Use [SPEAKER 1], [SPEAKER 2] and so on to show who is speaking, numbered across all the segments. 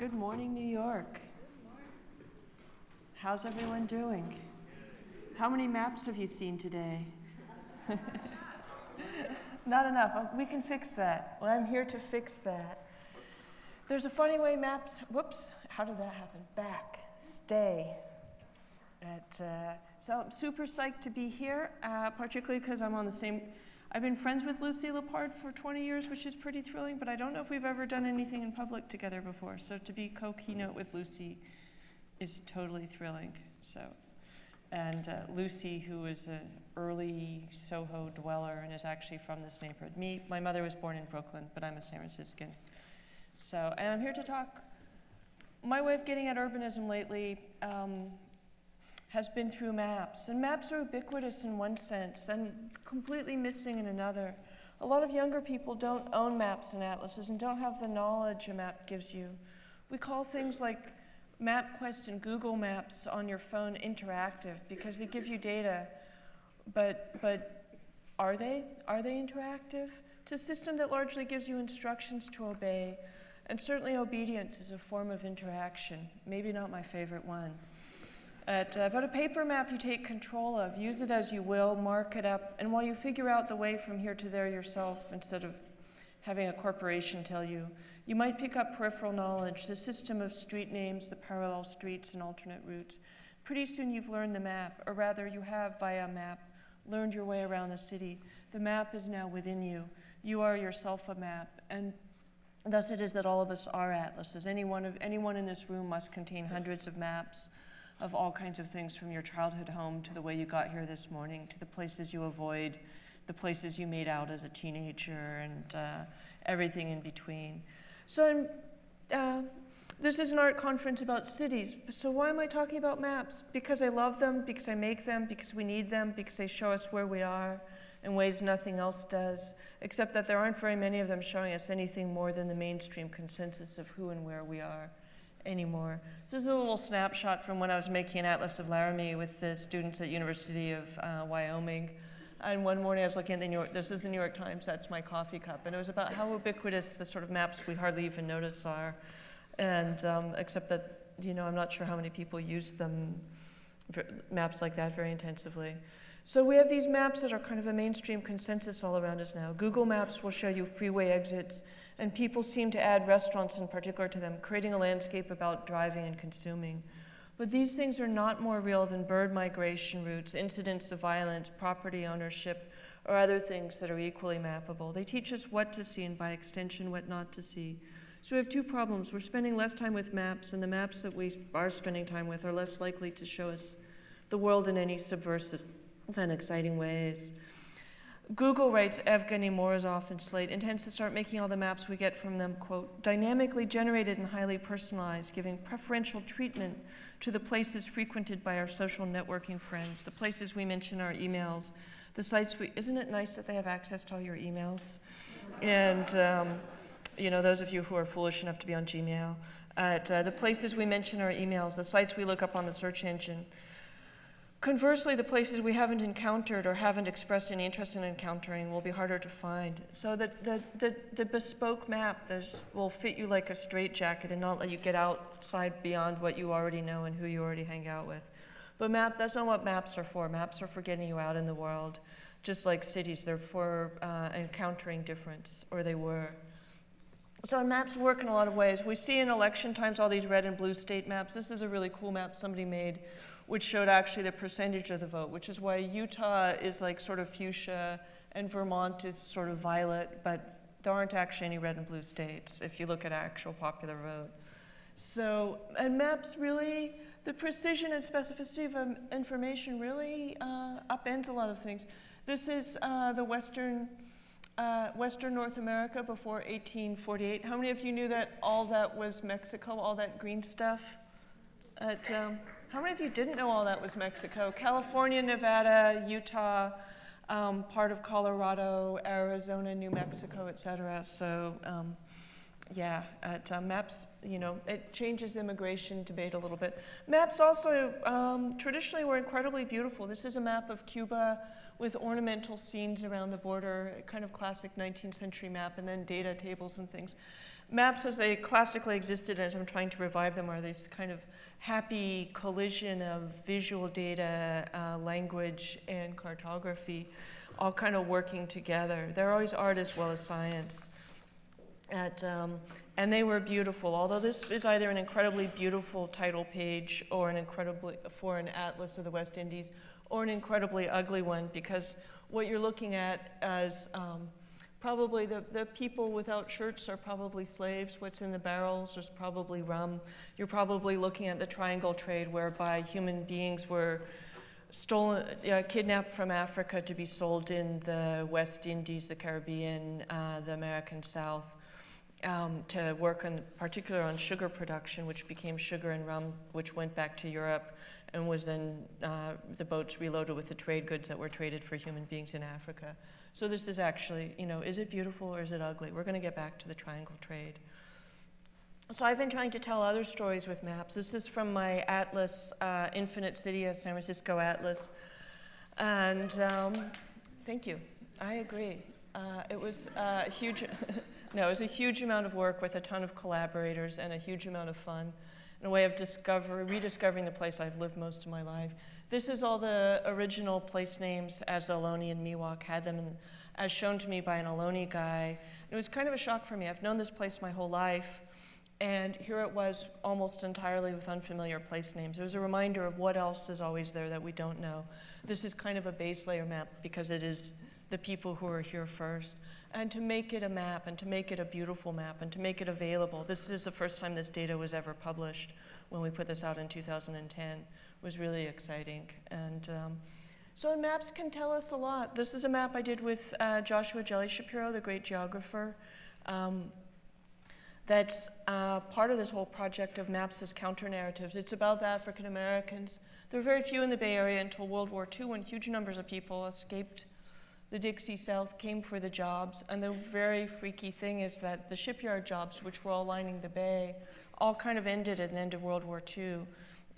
[SPEAKER 1] Good morning, New York. How's everyone doing? How many maps have you seen today? Not enough. Oh, We can fix that. Well, I'm here to fix that. There's a funny way maps, whoops, how did that happen? Back, stay. At, uh, so I'm super psyched to be here, uh, particularly because I'm on the same. I've been friends with Lucy Lippard for 20 years, which is pretty thrilling, but I don't know if we've ever done anything in public together before. So to be co keynote with Lucy is totally thrilling. So, and uh, Lucy, who is an early Soho dweller and is actually from this neighborhood. Me, my mother was born in Brooklyn, but I'm a San Franciscan. So, and I'm here to talk. My way of getting at urbanism lately um, has been through maps. And maps are ubiquitous in one sense and completely missing in another. A lot of younger people don't own maps and atlases and don't have the knowledge a map gives you. We call things like MapQuest and Google Maps on your phone interactive because they give you data, but, but are they? Are they interactive? It's a system that largely gives you instructions to obey, and certainly obedience is a form of interaction, maybe not my favorite one. At, uh, but a paper map you take control of, use it as you will, mark it up, and while you figure out the way from here to there yourself instead of having a corporation tell you, you might pick up peripheral knowledge, the system of street names, the parallel streets, and alternate routes. Pretty soon you've learned the map, or rather, you have via map learned your way around the city. The map is now within you. You are yourself a map, and thus it is that all of us are atlases. Anyone, of, anyone in this room must contain hundreds of maps of all kinds of things from your childhood home to the way you got here this morning, to the places you avoid, the places you made out as a teenager, and uh, everything in between. So uh, this is an art conference about cities. So why am I talking about maps? Because I love them, because I make them, because we need them, because they show us where we are in ways nothing else does, except that there aren't very many of them showing us anything more than the mainstream consensus of who and where we are anymore. This is a little snapshot from when I was making an Atlas of Laramie with the students at University of uh, Wyoming. And one morning I was looking at the New York, this is the New York Times, that's my coffee cup. And it was about how ubiquitous the sort of maps we hardly even notice are. And um, except that, you know, I'm not sure how many people use them, maps like that very intensively. So we have these maps that are kind of a mainstream consensus all around us now. Google Maps will show you freeway exits and people seem to add restaurants in particular to them, creating a landscape about driving and consuming. But these things are not more real than bird migration routes, incidents of violence, property ownership, or other things that are equally mappable. They teach us what to see and, by extension, what not to see. So we have two problems. We're spending less time with maps, and the maps that we are spending time with are less likely to show us the world in any subversive and exciting ways. Google writes Evgeny Morozov in Slate intends to start making all the maps we get from them, quote, dynamically generated and highly personalized, giving preferential treatment to the places frequented by our social networking friends, the places we mention our emails, the sites we, isn't it nice that they have access to all your emails? And, um, you know, those of you who are foolish enough to be on Gmail, at uh, the places we mention our emails, the sites we look up on the search engine, Conversely, the places we haven't encountered or haven't expressed any interest in encountering will be harder to find. So the, the, the, the bespoke map will fit you like a straitjacket and not let you get outside beyond what you already know and who you already hang out with. But map, that's not what maps are for. Maps are for getting you out in the world, just like cities. They're for uh, encountering difference, or they were. So maps work in a lot of ways. We see in election times all these red and blue state maps. This is a really cool map somebody made which showed actually the percentage of the vote, which is why Utah is like sort of fuchsia and Vermont is sort of violet, but there aren't actually any red and blue states if you look at actual popular vote. So, and maps really, the precision and specificity of um, information really uh, upends a lot of things. This is uh, the Western, uh, Western North America before 1848. How many of you knew that all that was Mexico, all that green stuff? At, um, how many of you didn't know all that was Mexico? California, Nevada, Utah, um, part of Colorado, Arizona, New Mexico, et cetera. So, um, yeah, at uh, maps, you know, it changes the immigration debate a little bit. Maps also um, traditionally were incredibly beautiful. This is a map of Cuba with ornamental scenes around the border, kind of classic 19th century map, and then data tables and things. maps as they classically existed as I'm trying to revive them are this kind of happy collision of visual data, uh, language, and cartography, all kind of working together. They're always art as well as science. At, um, and they were beautiful. Although this is either an incredibly beautiful title page or an incredibly for an atlas of the West Indies, or an incredibly ugly one, because what you're looking at as um, Probably the, the people without shirts are probably slaves. What's in the barrels is probably rum. You're probably looking at the triangle trade whereby human beings were stolen, uh, kidnapped from Africa to be sold in the West Indies, the Caribbean, uh, the American South, um, to work on, particular on sugar production, which became sugar and rum, which went back to Europe and was then uh, the boats reloaded with the trade goods that were traded for human beings in Africa. So this is actually, you know, is it beautiful or is it ugly? We're going to get back to the triangle trade. So I've been trying to tell other stories with maps. This is from my atlas, uh, Infinite City of San Francisco Atlas. And um, thank you. I agree. Uh, it was a huge, no, it was a huge amount of work with a ton of collaborators and a huge amount of fun and a way of discover, rediscovering the place I've lived most of my life. This is all the original place names as Ohlone and Miwok had them, as shown to me by an Ohlone guy. It was kind of a shock for me. I've known this place my whole life, and here it was almost entirely with unfamiliar place names. It was a reminder of what else is always there that we don't know. This is kind of a base layer map because it is the people who are here first. And to make it a map and to make it a beautiful map and to make it available, this is the first time this data was ever published when we put this out in 2010 was really exciting. And um, so maps can tell us a lot. This is a map I did with uh, Joshua Jelly Schapiro, the great geographer. Um, that's uh, part of this whole project of maps as counter narratives. It's about the African Americans. There were very few in the Bay Area until World War II when huge numbers of people escaped the Dixie South, came for the jobs. And the very freaky thing is that the shipyard jobs, which were all lining the bay, all kind of ended at the end of World War II.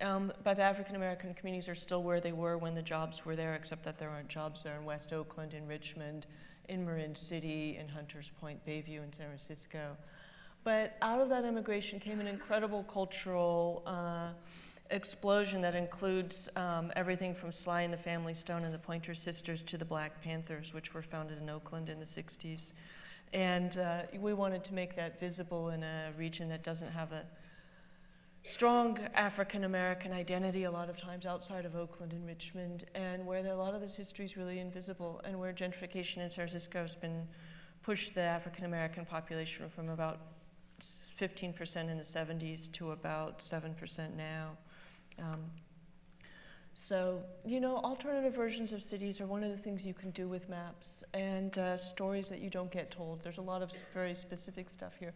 [SPEAKER 1] Um, but the African American communities are still where they were when the jobs were there, except that there aren't jobs there in West Oakland, in Richmond, in Marin City, in Hunters Point, Bayview, in San Francisco. But out of that immigration came an incredible cultural uh, explosion that includes um, everything from Sly and the Family Stone and the Pointer Sisters to the Black Panthers, which were founded in Oakland in the 60s. And uh, we wanted to make that visible in a region that doesn't have a strong African American identity a lot of times outside of Oakland and Richmond, and where a lot of this history is really invisible, and where gentrification in San Francisco has been pushed the African American population from about 15% in the 70s to about 7% now. Um, so, you know, alternative versions of cities are one of the things you can do with maps and uh, stories that you don't get told. There's a lot of very specific stuff here.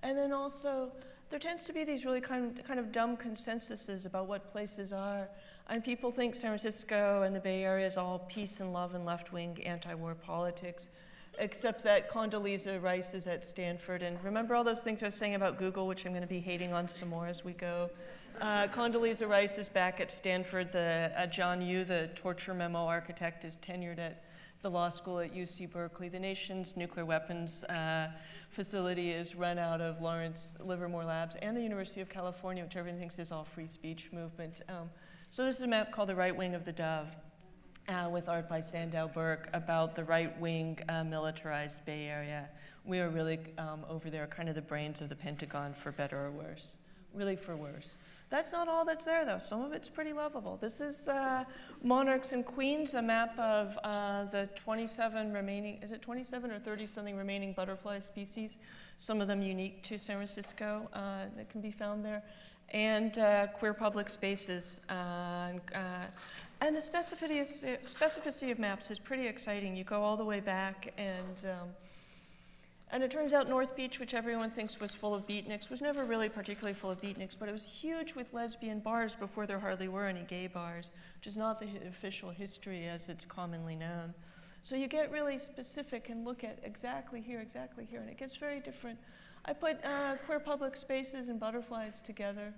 [SPEAKER 1] And then also, there tends to be these really kind kind of dumb consensuses about what places are. And people think San Francisco and the Bay Area is all peace and love and left wing anti war politics, except that Condoleezza Rice is at Stanford. And remember all those things I was saying about Google, which I'm going to be hating on some more as we go? Uh, Condoleezza Rice is back at Stanford. The, uh, John Yoo, the torture memo architect, is tenured at the law school at UC Berkeley. The nation's nuclear weapons. Uh, facility is run out of Lawrence Livermore Labs and the University of California, which everyone thinks is all free speech movement. Um, so this is a map called The Right Wing of the Dove uh, with art by Sandow Birk about the right wing uh, militarized Bay Area. We are really um, over there kind of the brains of the Pentagon for better or worse, really for worse. That's not all that's there, though. Some of it's pretty lovable. This is uh, Monarchs and Queens, a map of uh, the 27 remaining, is it 27 or 30 something remaining butterfly species, some of them unique to San Francisco uh, that can be found there, and uh, queer public spaces. Uh, and, uh, and the specificity, specificity of maps is pretty exciting. You go all the way back and um, and it turns out North Beach, which everyone thinks was full of beatniks, was never really particularly full of beatniks, but it was huge with lesbian bars before there hardly were any gay bars, which is not the official history as it's commonly known. So you get really specific and look at exactly here, exactly here, and it gets very different. I put uh, queer public spaces and butterflies together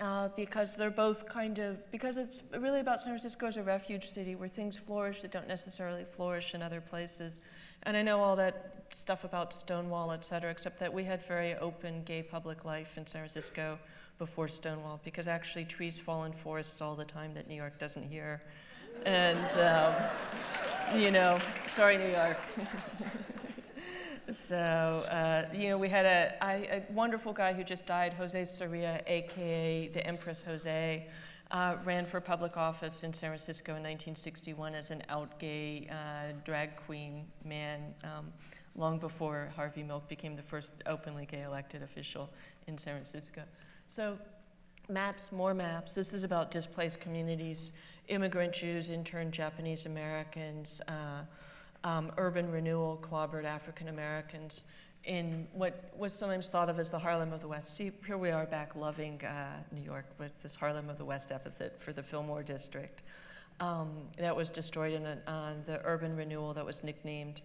[SPEAKER 1] uh, because they're both kind of, because it's really about San Francisco as a refuge city where things flourish that don't necessarily flourish in other places And I know all that stuff about Stonewall, et cetera, except that we had very open gay public life in San Francisco before Stonewall, because actually trees fall in forests all the time that New York doesn't hear. And, um, you know, sorry, New York. so, uh, you know, we had a, wonderful guy who just died, Jose Sarria, AKA the Empress Jose uh, ran for public office in San Francisco in 1961 as an out gay uh, drag queen man, um, long before Harvey Milk became the first openly gay elected official in San Francisco. So, maps, more maps. This is about displaced communities, immigrant Jews, intern Japanese Americans, uh, um, urban renewal, clobbered African Americans in what was sometimes thought of as the Harlem of the West. See, here we are back loving uh, New York with this Harlem of the West epithet for the Fillmore district. Um, that was destroyed in a, the urban renewal that was nicknamed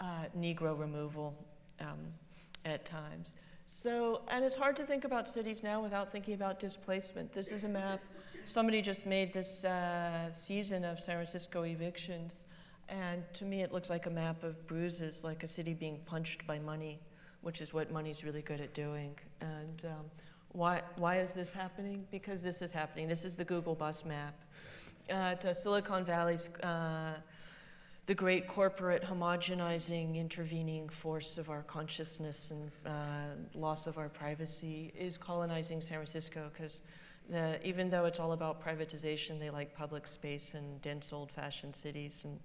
[SPEAKER 1] uh, Negro removal um, at times. So, and it's hard to think about cities now without thinking about displacement. This is a map. Somebody just made this uh, season of San Francisco evictions and to me, it looks like a map of bruises, like a city being punched by money, which is what money's really good at doing. And um, why, why is this happening? Because this is happening. This is the Google bus map. Uh, Silicon Valley's uh, the great corporate homogenizing, intervening force of our consciousness and uh, loss of our privacy is colonizing San Francisco because even though it's all about privatization, they like public space and dense old fashioned cities. And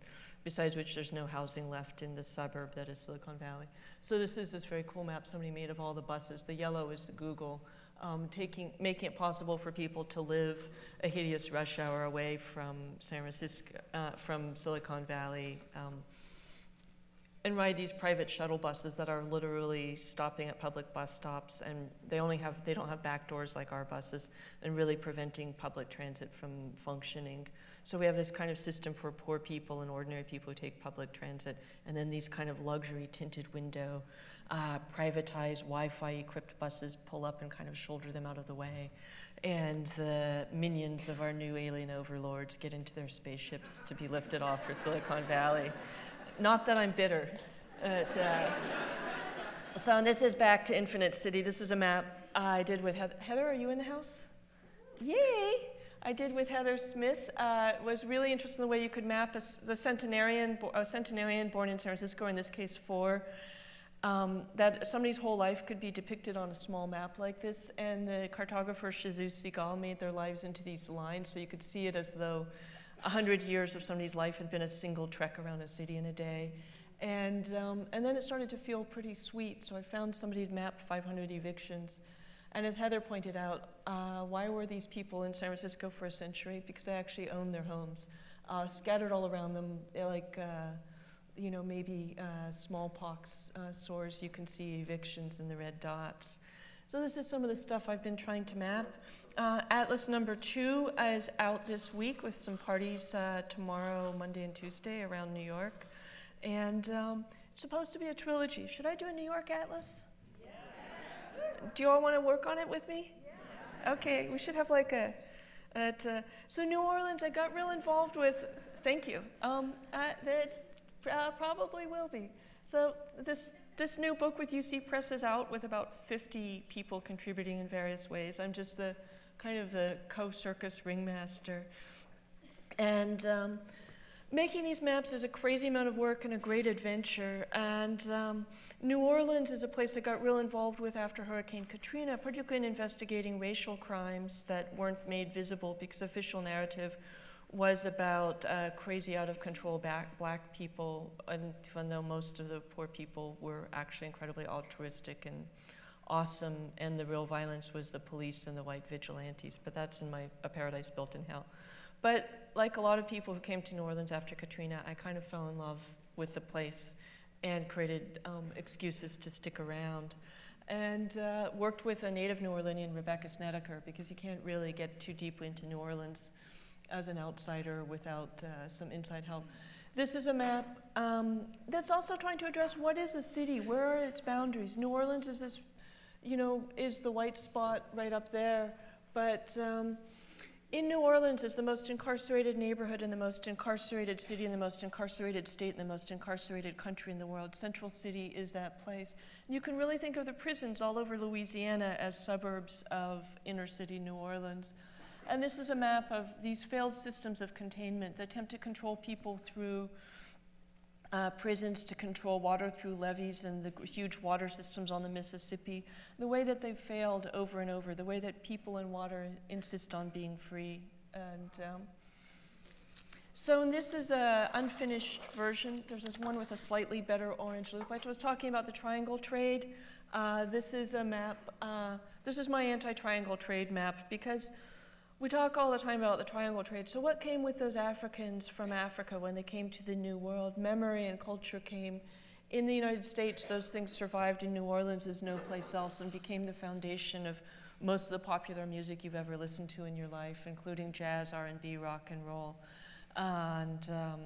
[SPEAKER 1] besides which there's no housing left in the suburb that is Silicon Valley. So this is this very cool map somebody made of all the buses. The yellow is Google, um, taking, making it possible for people to live a hideous rush hour away from San Francisco, uh, from Silicon Valley, um, and ride these private shuttle buses that are literally stopping at public bus stops, and they only have they don't have back doors like our buses, and really preventing public transit from functioning. So we have this kind of system for poor people and ordinary people who take public transit, and then these kind of luxury tinted window, uh, privatized Wi-Fi equipped buses pull up and kind of shoulder them out of the way. And the minions of our new alien overlords get into their spaceships to be lifted off for Silicon Valley. Not that I'm bitter. But, uh, so this is back to Infinite City. This is a map I did with Heather. Heather, are you in the house? Yay! I did with Heather Smith uh, was really interested in the way you could map a, the centenarian, a centenarian born in San Francisco, in this case four, um, that somebody's whole life could be depicted on a small map like this. And the cartographer Shizue Seigel made their lives into these lines, so you could see it as though 100 years of somebody's life had been a single trek around a city in a day. And, um, and then it started to feel pretty sweet, so I found somebody had mapped 500 evictions and as Heather pointed out, uh, why were these people in San Francisco for a century? Because they actually owned their homes. Uh, scattered all around them, like, uh, you know, maybe uh, smallpox uh, sores, you can see evictions in the red dots. So this is some of the stuff I've been trying to map. Uh, Atlas number two is out this week with some parties tomorrow, Monday and Tuesday around New York. And um, it's supposed to be a trilogy. Should I do a New York Atlas? Do you all want to work on it with me? Yeah. Okay, we should have like a. At, uh, so New Orleans, I got real involved with. Thank you. Um, uh, there it uh, probably will be. So this this new book with UC Press is out with about 50 people contributing in various ways. I'm just the kind of the co-circus ringmaster, and. Um, making these maps is a crazy amount of work and a great adventure. And um, New Orleans is a place I got real involved with after Hurricane Katrina, particularly in investigating racial crimes that weren't made visible because official narrative was about uh, crazy, out of control black people, and even though most of the poor people were actually incredibly altruistic and awesome, and the real violence was the police and the white vigilantes. But that's in my A Paradise Built in Hell. But like a lot of people who came to New Orleans after Katrina, I kind of fell in love with the place and created um, excuses to stick around. And uh, worked with a native New Orleanian, Rebecca Snedeker, because you can't really get too deeply into New Orleans as an outsider without uh, some inside help. This is a map um, that's also trying to address what is a city, where are its boundaries. New Orleans is this, you know, is the white spot right up there, but um, in New Orleans is the most incarcerated neighborhood in the most incarcerated city in the most incarcerated state in the most incarcerated country in the world. Central City is that place. You can really think of the prisons all over Louisiana as suburbs of inner city New Orleans. And this is a map of these failed systems of containment that attempt to control people through uh, prisons to control water through levees and the huge water systems on the Mississippi, the way that they've failed over and over, the way that people and water insist on being free. And um, so and this is an unfinished version. There's this one with a slightly better orange loop. I was talking about the triangle trade. Uh, this is a map. Uh, this is my anti-triangle trade map because we talk all the time about the triangle trade. So, what came with those Africans from Africa when they came to the New World? Memory and culture came. In the United States, those things survived in New Orleans as no place else and became the foundation of most of the popular music you've ever listened to in your life, including jazz, R&B, rock and roll, and um,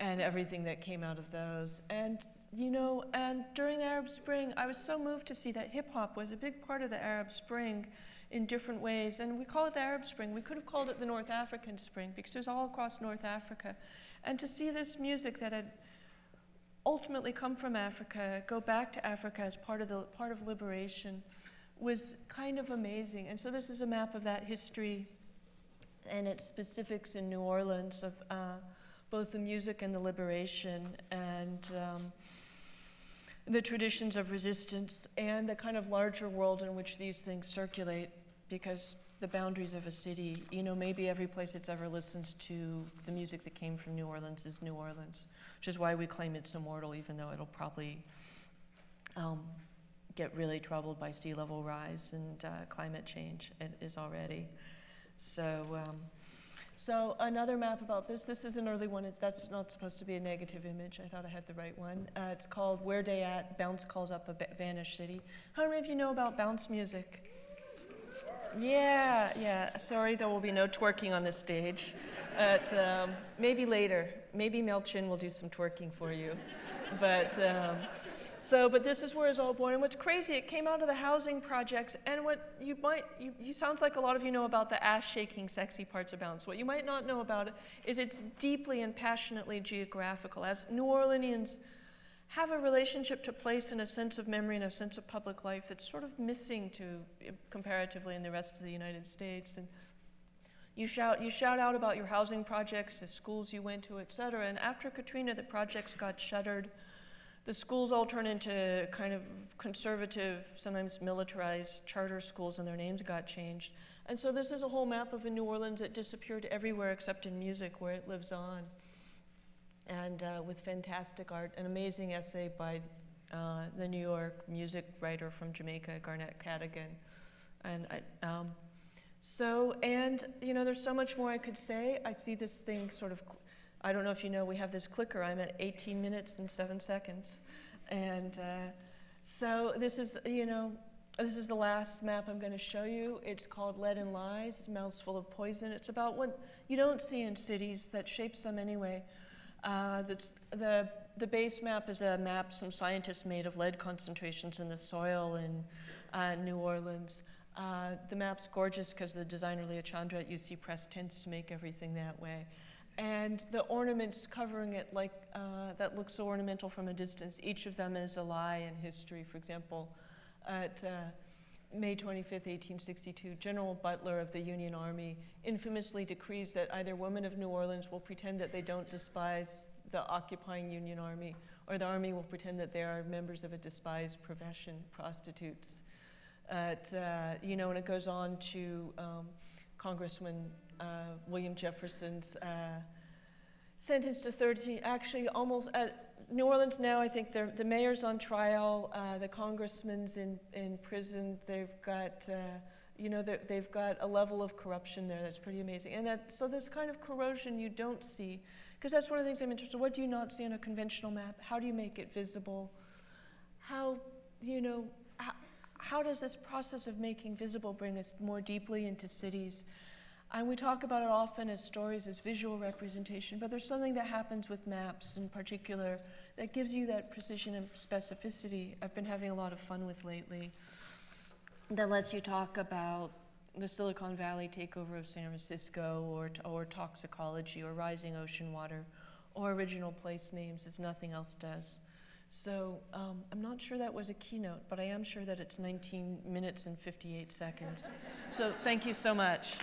[SPEAKER 1] and everything that came out of those. And you know, and during the Arab Spring, I was so moved to see that hip hop was a big part of the Arab Spring in different ways. And we call it the Arab Spring. We could have called it the North African Spring because it was all across North Africa. And to see this music that had ultimately come from Africa go back to Africa as part of, the, part of liberation was kind of amazing. And so this is a map of that history and its specifics in New Orleans of uh, both the music and the liberation and um, the traditions of resistance and the kind of larger world in which these things circulate because the boundaries of a city, you know, maybe every place that's ever listened to the music that came from New Orleans is New Orleans, which is why we claim it's immortal, even though it'll probably um, get really troubled by sea level rise and uh, climate change. It is already. So, um, so another map about this. This is an early one. That's not supposed to be a negative image. I thought I had the right one. Uh, it's called Where They At? Bounce Calls Up a Vanished City. How many of you know about bounce music? Yeah, yeah. Sorry, there will be no twerking on this stage. But um, maybe later. Maybe Mel Chin will do some twerking for you. But um, so, but this is where it's all born. And what's crazy, it came out of the housing projects. And what you might, you, you sounds like a lot of you know about the ass shaking, sexy parts of bounce. What you might not know about it is it's deeply and passionately geographical. As New Orleanians have a relationship to place and a sense of memory and a sense of public life that's sort of missing to eh, comparatively in the rest of the United States. And you shout, you shout out about your housing projects, the schools you went to, et cetera. And after Katrina, the projects got shuttered. The schools all turned into kind of conservative, sometimes militarized charter schools, and their names got changed. And so this is a whole map of New Orleans that disappeared everywhere except in music, where it lives on and uh, with fantastic art. An amazing essay by uh, the New York music writer from Jamaica, Garnette Cadogan. And I, um, so, and you know, there's so much more I could say. I see this thing sort of, I don't know if you know, we have this clicker. I'm at 18 minutes and seven seconds. And uh, so this is, you know, this is the last map I'm going to show you. It's called Lead and Lies, Mouths Full of Poison. It's about what you don't see in cities that shapes them anyway. Uh, the, the base map is a map some scientists made of lead concentrations in the soil in uh, New Orleans. Uh, the map's gorgeous because the designer Lia Tjandra at UC Press tends to make everything that way. And the ornaments covering it, like uh, that looks so ornamental from a distance, each of them is a lie in history. For example, at uh, May 25, 1862, General Butler of the Union Army infamously decrees that either women of New Orleans will pretend that they don't despise the occupying Union Army, or the Army will pretend that they are members of a despised profession, prostitutes. At, uh, you know, and it goes on to um, Congressman William Jefferson's uh, sentence to 30, actually almost, at, New Orleans now, I think the mayor's on trial, uh, the congressman's in, in prison. They've got, uh, you know, they've got a level of corruption there that's pretty amazing. And that, so this kind of corrosion you don't see, because that's one of the things I'm interested in. What do you not see on a conventional map? How do you make it visible? How, you know, how, how does this process of making visible bring us more deeply into cities? And we talk about it often as stories, as visual representation, but there's something that happens with maps in particular that gives you that precision and specificity I've been having a lot of fun with lately. That lets you talk about the Silicon Valley takeover of San Francisco, or, or toxicology, or rising ocean water, or original place names, as nothing else does. So um, I'm not sure that was a keynote, but I am sure that it's 19 minutes and 58 seconds. So thank you so much.